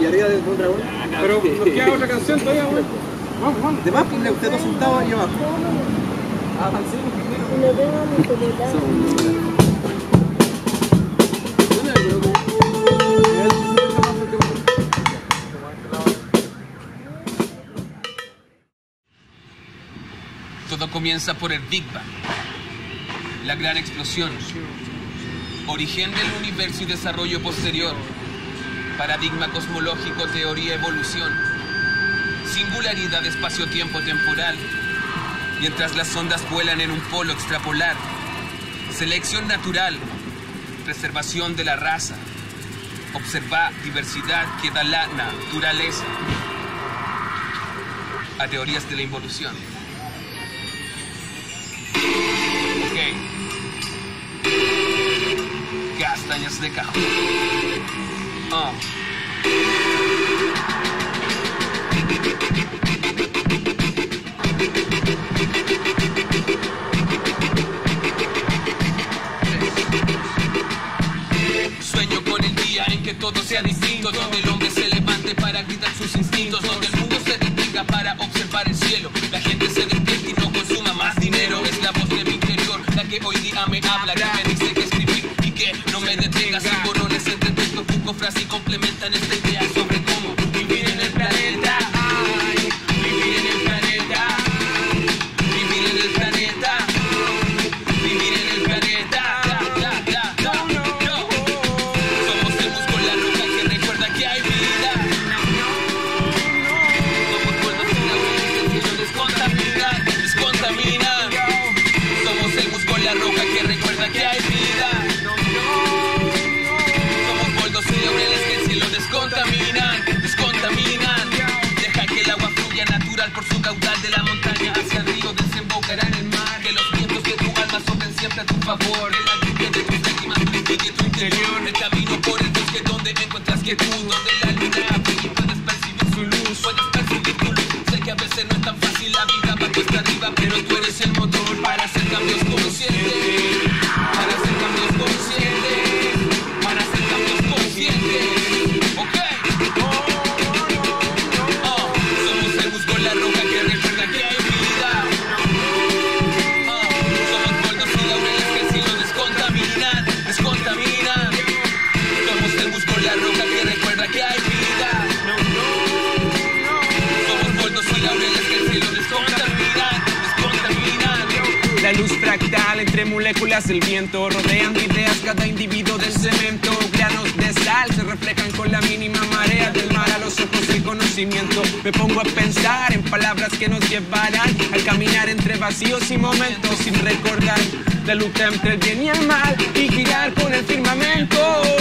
y arriba de un dragón. Pero nos queda otra canción todavía, güey. Vamos, vamos. De más, ponle usted dos sentados ahí abajo. Celular. Todo comienza por el Big Bang, la gran explosión, origen del universo y desarrollo posterior, paradigma cosmológico, teoría, evolución, singularidad espacio-tiempo temporal, mientras las ondas vuelan en un polo extrapolar, selección natural, preservación de la raza, observar diversidad que da la naturaleza, a teorías de la involución. Ok. Castañas de cajón. Sueño con el día en que todo sea distinto, donde el hombre se levante para gritar sus instintos, donde el mundo se detenga para observar el cielo, la gente se despierte y no consuma más dinero. Es la voz de mi interior la que hoy día me habla, que me me detenga sin borones entre texto, busco frases y complementan esta idea su caudal de la montaña hacia el río desembocará en el mar. Que los vientos de tu alma soplen siempre a tu favor. Que la lluvia de tus lágrimas purifique tu interior. El camino por el bosque donde encuentras quietud, donde la luna brilla puedes percibir su luz. Puedes percibir tu luz. Sé que a veces no es tan fácil la vida va cuesta arriba, pero tú eres el motor para hacer cambios conscientes. Fractal entre moléculas del viento rodean de ideas cada individuo del cemento. Granos de sal se reflejan con la mínima marea del mar a los ojos del conocimiento. Me pongo a pensar en palabras que nos llevarán al caminar entre vacíos y momentos sin recordar la lucha entre el bien y el mal y girar con el firmamento.